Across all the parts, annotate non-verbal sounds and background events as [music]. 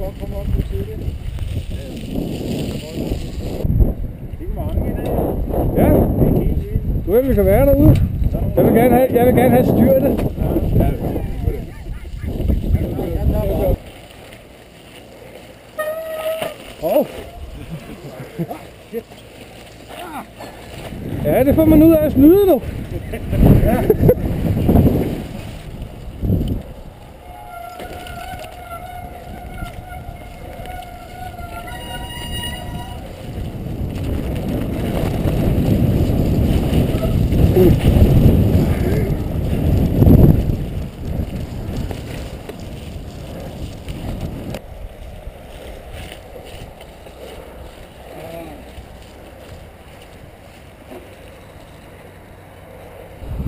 godt komme op til det. Det er mange i dag. Ja, du vil kan være derude. Jeg vil gerne have, jeg vil gerne have styrtet. Åh. Ja, det får man ud af at snyde, du. [laughs] Det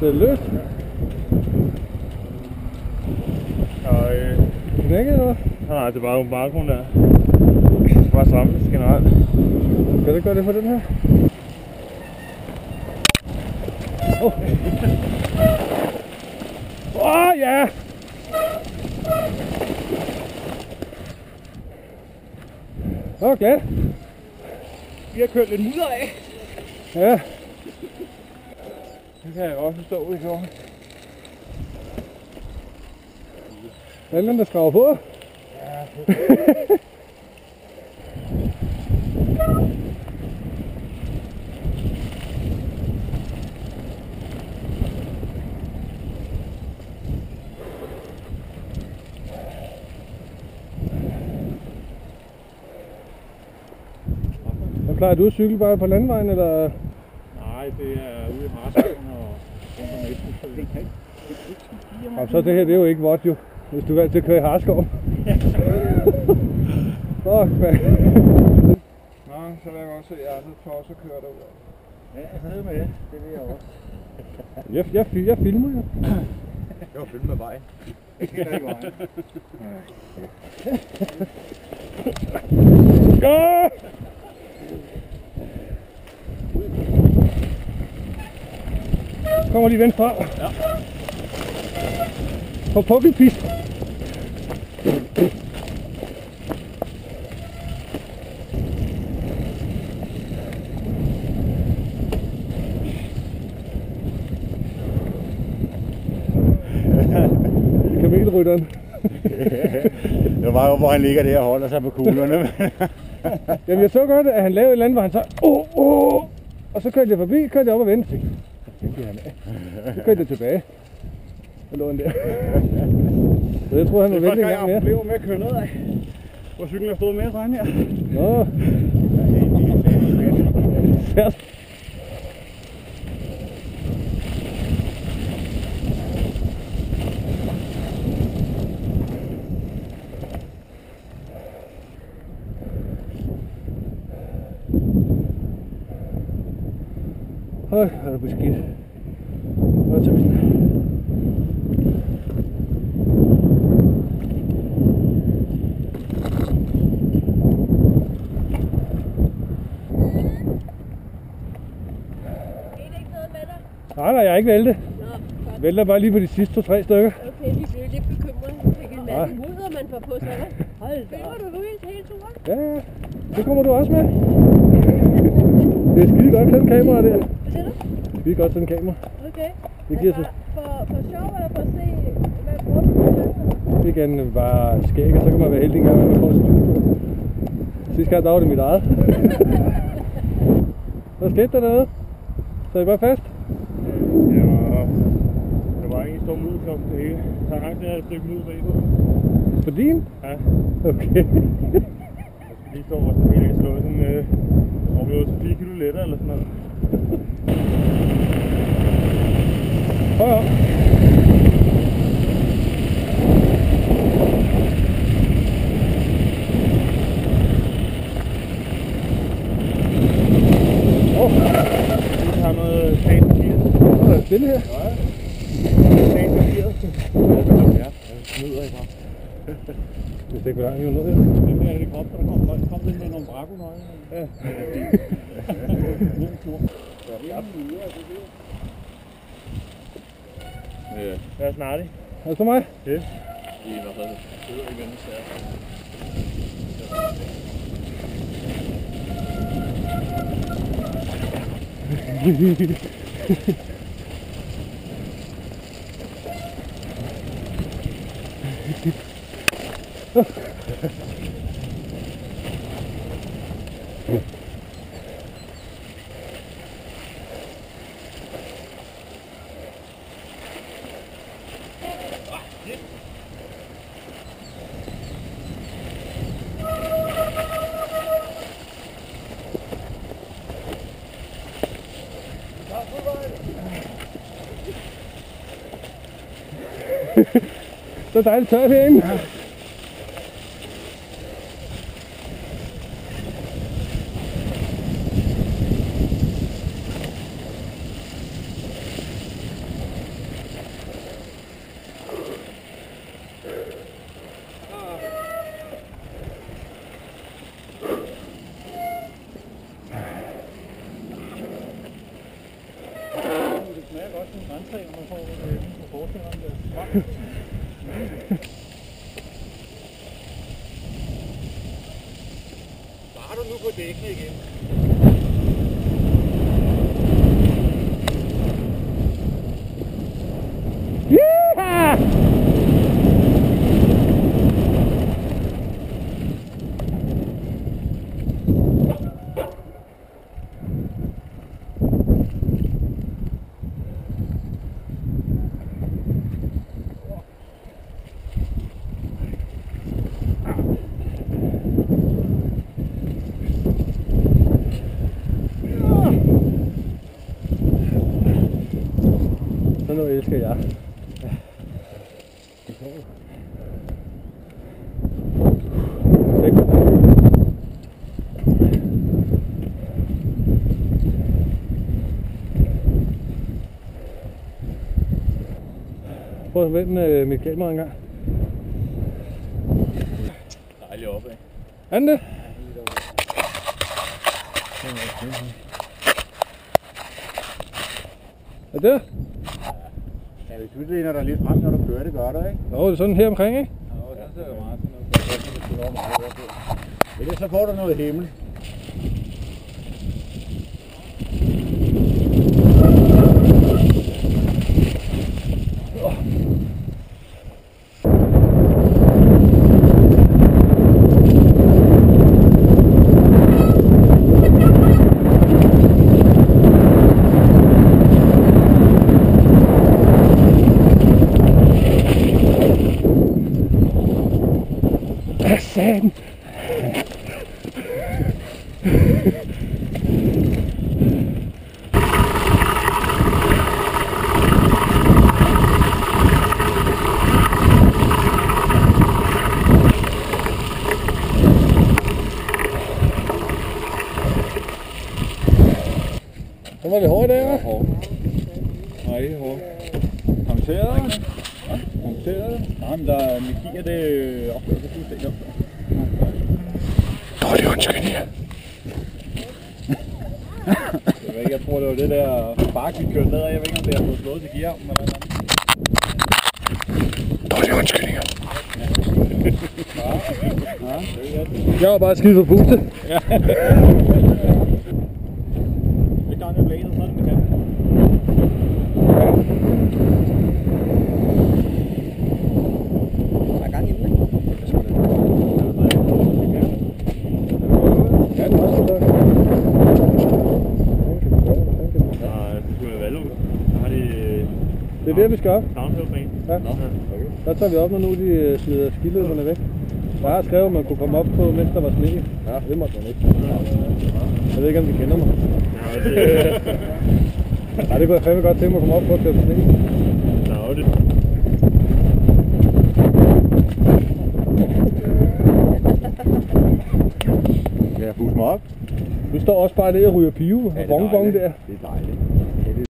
er løst. Og øh, Knækket, eller hvad? nej, det er bare makroen der. Det skal bare strammes generelt. Kan du gøre det for den her? Åh, oh. ja! Okay. Vi har kørt lidt mudder af. Ja, Det kan jeg også forstå, det går. der er den, der skraver på. Hvad plejer du at cykle bare på landvejen, eller? Nej, det er ude i Harskoven og rundt om Østensøen. Jamen, så det her, det er jo ikke vådt jo, hvis du er vant til at køre i Harskov. [laughs] Fuck, man. Nå, så lad mig også se, at jeg aldrig får også køre derud. Ja, jeg er med. Det vil jeg også. Jeg, jeg, jeg filmer jo. Jeg var fyldt med vejen. Det [laughs] skal der ikke vejen. Ja! Kommer lige venstre. Ja. På pukkelpist. [laughs] Kamelrytteren. Det var bare, hvor han ligger der og holder sig på kuglerne. [laughs] Jamen jeg så godt, at han lavede et eller andet, hvor han så, oh, oh. og så kørte jeg forbi, kørte jeg op og vendte, tænkte, "Hvad giver han af? Så kørte jeg tilbage. Så lå han der. Så jeg tror, han var det er ventet første en gang, jeg gang mere. oplever med at køre ned af. Hvor cyklen har stået med frem her. Nå. Ja. Høj, er det beskidt. Er det Er det ikke noget med dig? Nej, nej, jeg er ikke væltet. Nå, godt. Vælter bare lige på de sidste to-tre stykker. Okay, vi blev lidt bekymrede. Fik en Nej. masse mudder, man får på sig, hva'? Hold da. Filmer du nu hele, turen? Ja, ja. Det kommer du også med. Det er skide godt, sådan en kamera der. Siger du? Skide godt, sådan en kamera. Okay. Det giver Altså, sig. For, for sjov, eller for at se, hvad bruger du? Det kan bare skæg, og så kan man være heldig en gang, at man får styr på. Sidste gang, der var det mit eget. Hvad skete der derude? Så I bare fast? Ja, det var ikke en stor mudderklok det hele. Så har jeg et stykke mudder bagpå. På din? Ja, Okay. jeg skal lige stå og så hele slå sådan, øh, om det var så 4 kilo lettere eller sådan noget. Hold op. Åh, oh, Vi har noget pænt papir. er stille her. Pænt papir. Ja, jeg snyder ikke bare. Jeg ved ikke, hvor langt I er nået. Den der helikopter, der kom, der kom den med nogle brakonøje. Ja. Ja, hvad er snart, Er det så mig? Ja. i hvert fald sidder i venstre. Så er dejligt tørt herinde. Ja. Smager godt som grantræ, når man får du nu på Så nu elsker jeg. Prøv at vende øh, mit kamera en gang. Dejligt opad. Er den det? Er det? Ja, hvis du læner dig lidt frem, når du kører, det gør du, ikke? Nå, det er sådan her omkring, ikke? Ja, det jo meget sådan noget. Ellers så får du noget himmel. Staten. satan? Så var det hårdt der, hva'? Hårdt. Nej, ikke hårdt. Håndteret? Ja, håndteret. Nej, men der er gear, det øh, opfører sig fuldstændig op. Dårlig undskyldning. Jeg ved ikke, jeg tror, det var det der spark, vi kørte nedad. Jeg ved ikke, om det har fået slået til gearmen eller noget. Dårlig undskyldning. [laughs] Ja, det. Jeg var bare skide for pustet. Det gang jeg blæser, så er det med kanten. Der er gang i den, ikke? Ja, den er også godt. Nej, det skulle være Valum. Der har de Det vi skal op. downhill-bane. Ja. Der tager vi op, når nu de øh, smider skiløberne væk. Jeg har skrevet, at man kunne komme op på, mens der var sne. Ja. Det måtte man ikke. Jeg ved ikke, om de kender mig. Ja, det, [laughs] Nej, det kunne jeg fandme godt tænke mig at komme op på at køre på sne. Nå, det, Kan jeg pusse mig op? Du står også bare der og ryger pive og Ja, bonbon dejligt. der. Det er dejligt.